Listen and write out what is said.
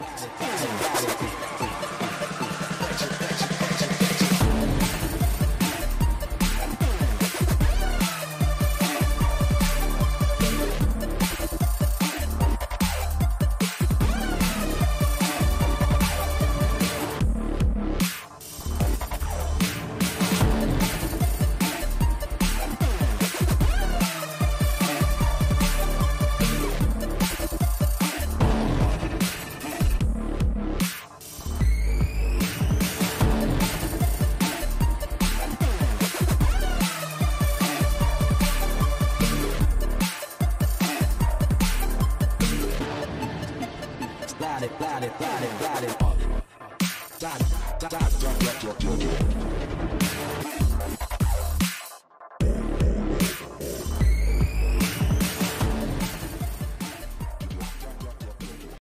Thank you. Glide it, glide it, glide it, glide it. Uh, glide it, glide it, glide it, glide it.